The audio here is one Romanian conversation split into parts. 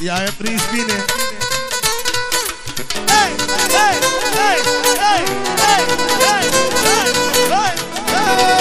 Ea e prins bine Hey, hey, hey, hey, hey, hey, hey, hey, Puțin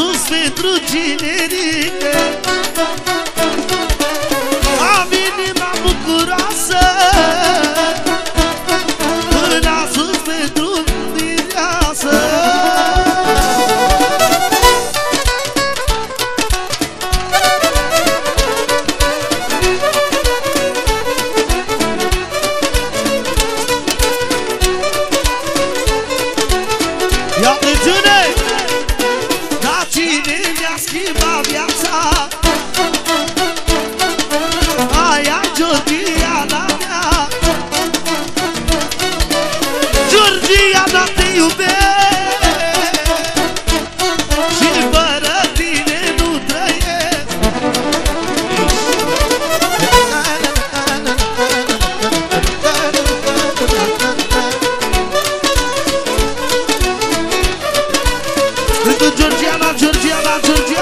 sus pentru generică schimba viața. Aia Georgiana mea. Georgiana te iubesc. Și fără tine nu trăiesc. Tu Georgiana, Georgiana, Georgiana